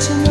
to know.